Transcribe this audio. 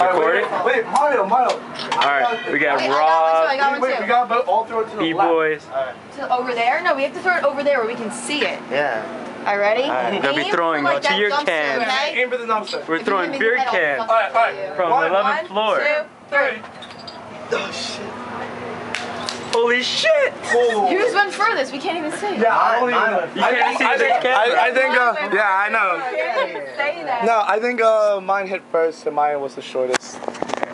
It's recording? Wait, Mario, Mario. Alright, we got Okay, I got one too, I Rob, got one Wait, too. we got to all throw it to the B-Boys. left. To over there? No, we have to throw it over there where we can see it. Yeah. Alright, ready? Alright, gonna be throwing for, like, to your dumpster, cans. Okay? Aim for the dumpster. We're If throwing beer the cans fucking Alright, kill from One, the 11th One, floor. two, three. Oh shit. Holy shit! Oh. Who's went furthest? We can't even see. Yeah, I don't even. You can't see I the think, camera. I, I think, uh, yeah, I know. No, I think uh, mine hit first and mine was the shortest.